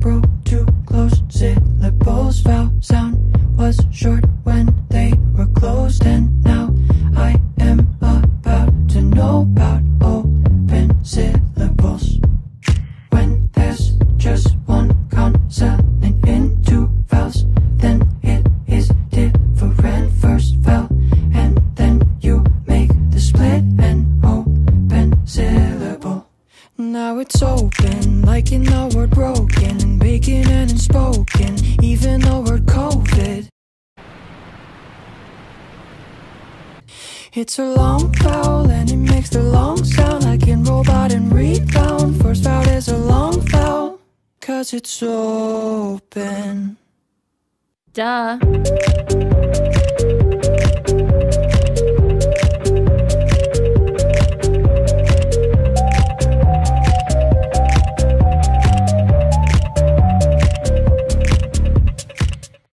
broke too close. Syllables vowel sound was short when they were closed, and now I am about to know about open syllables. When there's just Now it's open, like in the word broken, and bacon and unspoken, even the word COVID. It's a long vowel and it makes the long sound like in robot and rebound. First vowel is a long vowel, cause it's open. Duh.